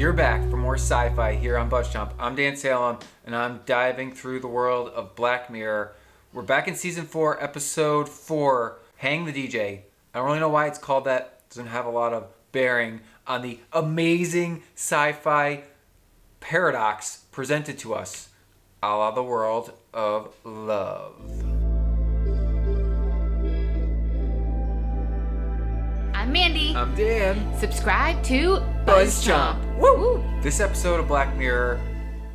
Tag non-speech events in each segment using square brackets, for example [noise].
You're back for more sci-fi here on Buzz Chomp. I'm Dan Salem, and I'm diving through the world of Black Mirror. We're back in season four, episode four, Hang the DJ. I don't really know why it's called that. Doesn't have a lot of bearing on the amazing sci-fi paradox presented to us, a la the world of love. I'm Mandi. I'm Dan. Subscribe to Buzz Chomp. Woo! This episode of Black Mirror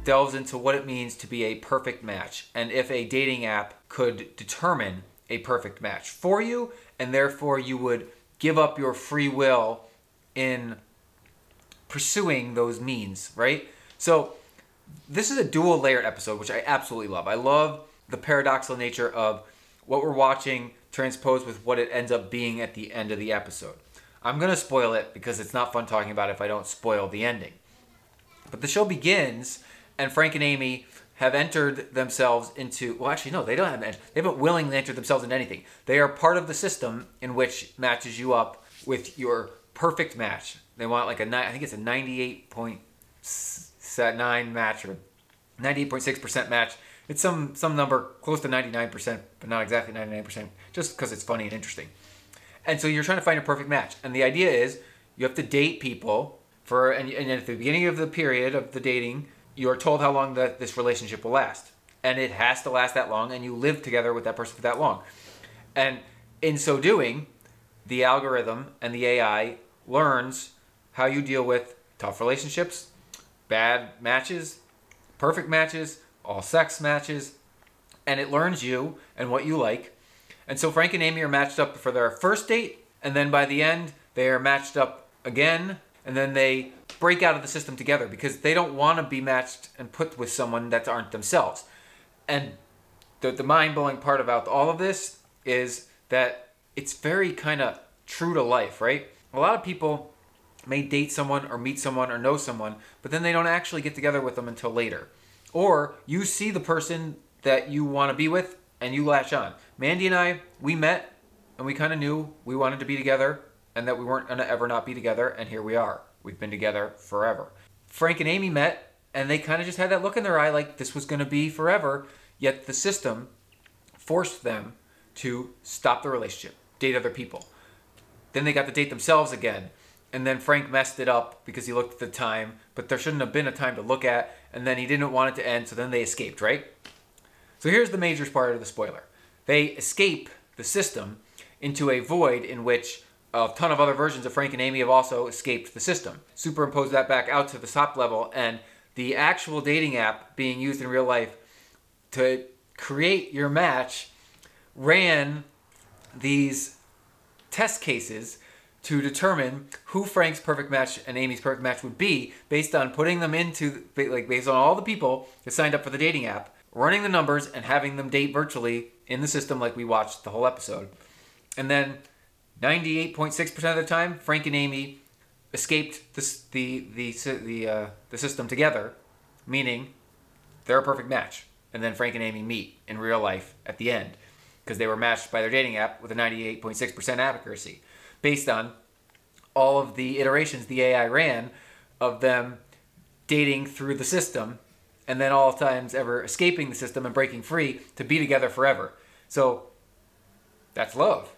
delves into what it means to be a perfect match and if a dating app could determine a perfect match for you and therefore you would give up your free will in pursuing those means, right? So, this is a dual layered episode, which I absolutely love. I love the paradoxical nature of what we're watching transposed with what it ends up being at the end of the episode. I'm going to spoil it because it's not fun talking about it if I don't spoil the ending. But the show begins, and Frank and Amy have entered themselves into. Well, actually, no, they don't have. They haven't willingly entered themselves into anything. They are part of the system in which matches you up with your perfect match. They want like a I think it's a 98.9 match or 98.6% match. It's some some number close to 99%, but not exactly 99%, just because it's funny and interesting. And so you're trying to find a perfect match. And the idea is you have to date people for, and, and at the beginning of the period of the dating, you're told how long that this relationship will last. And it has to last that long, and you live together with that person for that long. And in so doing, the algorithm and the AI learns how you deal with tough relationships, bad matches, perfect matches, all sex matches, and it learns you and what you like and so Frank and Amy are matched up for their first date, and then by the end, they are matched up again, and then they break out of the system together because they don't want to be matched and put with someone that aren't themselves. And the, the mind blowing part about all of this is that it's very kind of true to life, right? A lot of people may date someone or meet someone or know someone, but then they don't actually get together with them until later. Or you see the person that you want to be with and you latch on. Mandi and I, we met and we kind of knew we wanted to be together and that we weren't going to ever not be together, and here we are. We've been together forever. Frank and Amy met and they kind of just had that look in their eye like this was going to be forever, yet the system forced them to stop the relationship, date other people. Then they got to date themselves again. And then Frank messed it up because he looked at the time, but there shouldn't have been a time to look at. And then he didn't want it to end, so then they escaped, right? So here's the major part of the spoiler. They escape the system into a void in which a ton of other versions of Frank and Amy have also escaped the system. Superimpose that back out to the top level, and the actual dating app being used in real life to create your match ran these test cases to determine who Frank's perfect match and Amy's perfect match would be based on putting them into like based on all the people that signed up for the dating app running the numbers and having them date virtually in the system like we watched the whole episode. And then 98.6% of the time, Frank and Amy escaped the, the, the, the, uh, the system together, meaning they're a perfect match. And then Frank and Amy meet in real life at the end because they were matched by their dating app with a 98.6% accuracy based on all of the iterations the AI ran of them dating through the system and then all times ever escaping the system and breaking free to be together forever. So that's love.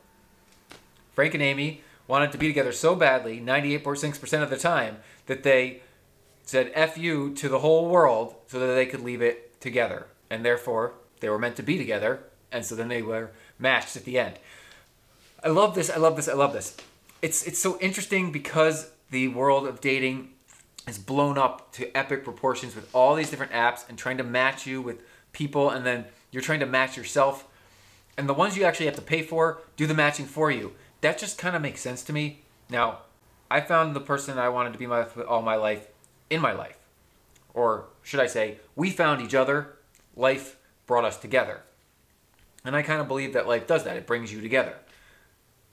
Frank and Amy wanted to be together so badly, 98.6% of the time, that they said F you to the whole world so that they could leave it together. And therefore, they were meant to be together, and so then they were matched at the end. I love this, I love this, I love this. It's, it's so interesting because the world of dating is blown up to epic proportions with all these different apps and trying to match you with people and then you're trying to match yourself. And the ones you actually have to pay for do the matching for you. That just kind of makes sense to me. Now i found the person i wanted to be my all my life in my life. Or should i say we found each other. Life brought us together. And i kind of believe that life does that. It brings you together.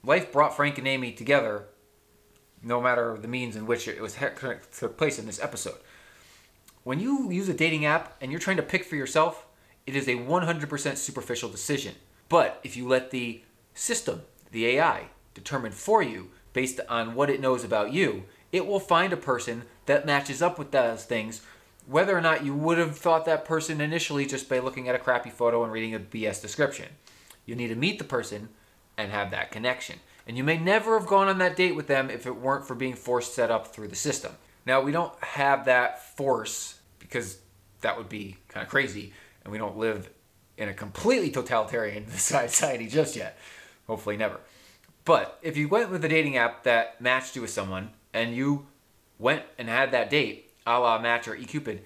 Life brought frank and amy together no matter the means in which it was took place in this episode. When you use a dating app and you're trying to pick for yourself, it is a 100% superficial decision. But if you let the system, the AI, determine for you based on what it knows about you, it will find a person that matches up with those things, whether or not you would have thought that person initially just by looking at a crappy photo and reading a BS description. You need to meet the person and have that connection. And you may never have gone on that date with them if it weren't for being forced set up through the system. Now, we don't have that force because that would be kind of crazy, and we don't live in a completely totalitarian [laughs] society just yet. Hopefully, never. But if you went with a dating app that matched you with someone and you went and had that date, a la Match or OkCupid,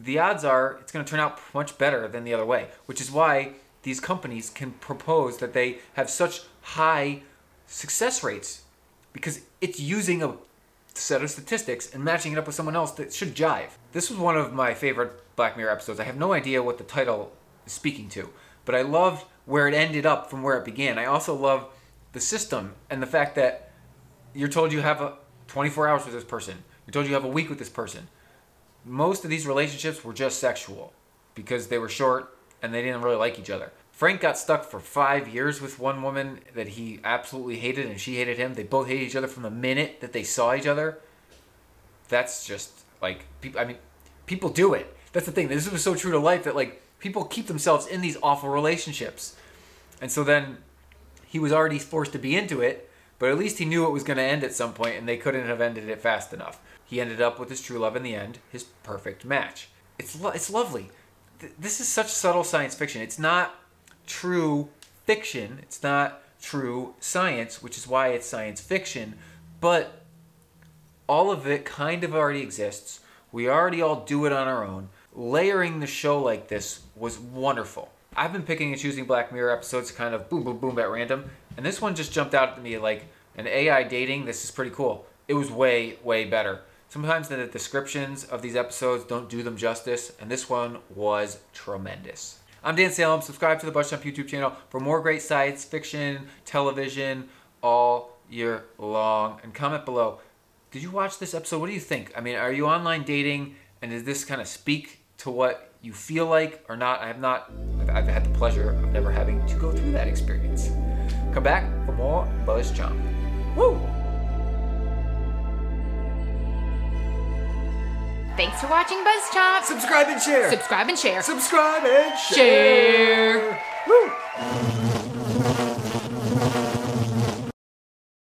the odds are it's going to turn out much better than the other way, which is why these companies can propose that they have such high success rates because it's using a set of statistics and matching it up with someone else that should jive. This was one of my favorite Black Mirror episodes. I have no idea what the title is speaking to, but I loved where it ended up from where it began. I also love the system and the fact that you're told you have a 24 hours with this person. You're told you have a week with this person. Most of these relationships were just sexual because they were short and they didn't really like each other. Frank got stuck for five years with one woman that he absolutely hated, and she hated him. They both hated each other from the minute that they saw each other. That's just like people. I mean, people do it. That's the thing. This was so true to life that like people keep themselves in these awful relationships, and so then he was already forced to be into it. But at least he knew it was going to end at some point, and they couldn't have ended it fast enough. He ended up with his true love in the end, his perfect match. It's lo- it's lovely. Th- this is such subtle science fiction. It's not true fiction. It's not true science, which is why it's science fiction. But all of it kind of already exists. We already all do it on our own. Layering the show like this was wonderful. I've been picking and choosing Black Mirror episodes kind of boom, boom, boom at random. And this one just jumped out at me like an AI dating. This is pretty cool. It was way, way better. Sometimes the descriptions of these episodes don't do them justice, and this one was tremendous. I'm Dan Salem. Subscribe to the Buzz Chomp YouTube channel for more great science fiction, television, all year long. And comment below. Did you watch this episode? What do you think? I mean, are you online dating, and does this kind of speak to what you feel like or not? I have not. I've, I've had the pleasure of never having to go through that experience. Come back for more Buzz Chomp. Woo! Thanks for watching Buzz Chomp. Subscribe and share. Subscribe and share. Subscribe and share. Share. Woo!